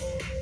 Yeah.